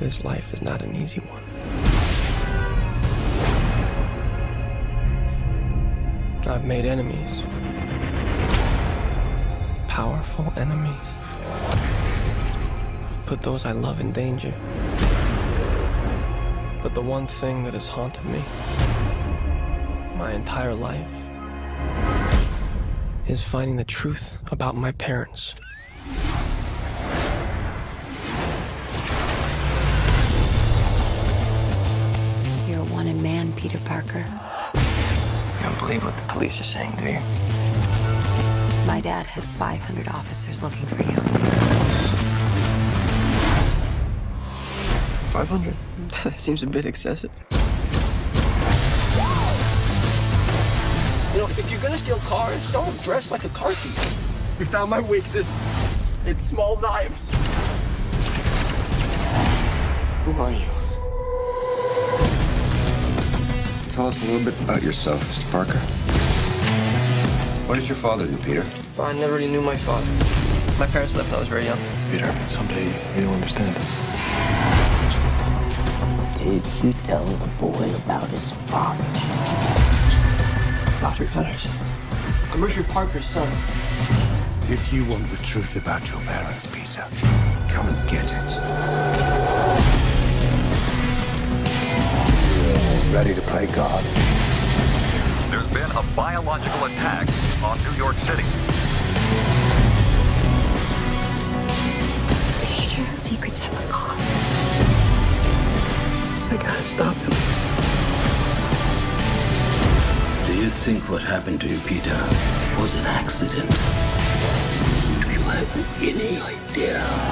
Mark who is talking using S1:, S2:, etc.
S1: This life is not an easy one. I've made enemies. Powerful enemies. I've put those I love in danger. But the one thing that has haunted me my entire life is finding the truth about my parents.
S2: Wanted man, Peter Parker.
S1: You don't believe what the police are saying, do you?
S2: My dad has 500 officers looking for you.
S1: 500? That seems a bit excessive. You know, if you're gonna steal cars, don't dress like a car thief. You found my weakness. It's small knives. Who are you?
S3: Tell us a little bit about yourself, Mr. Parker. What did your father do, Peter?
S1: I never really knew my father. My parents left when I was very young.
S4: Peter, someday you'll understand.
S5: Did you tell the boy about his father?
S1: Dr. Connors. I'm Richard Parker's son.
S6: If you want the truth about your parents, Peter, Ready to play God.
S7: There's been a biological attack on New York City.
S2: Peter, secrets have a cost.
S1: I gotta stop him.
S5: Do you think what happened to you, Peter, was an accident? Do you have any idea